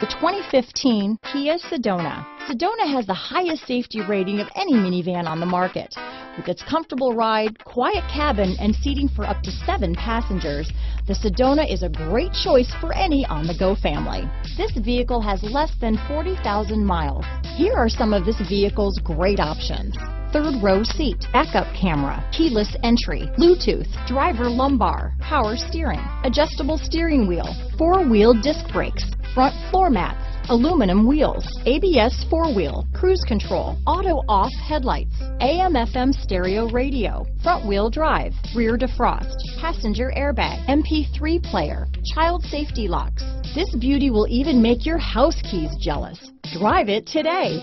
The 2015 Kia Sedona. Sedona has the highest safety rating of any minivan on the market. With its comfortable ride, quiet cabin, and seating for up to seven passengers, the Sedona is a great choice for any on-the-go family. This vehicle has less than 40,000 miles. Here are some of this vehicle's great options third row seat, backup camera, keyless entry, Bluetooth, driver lumbar, power steering, adjustable steering wheel, four-wheel disc brakes, front floor mats, aluminum wheels, ABS four-wheel, cruise control, auto-off headlights, AM-FM stereo radio, front-wheel drive, rear defrost, passenger airbag, MP3 player, child safety locks. This beauty will even make your house keys jealous. Drive it today.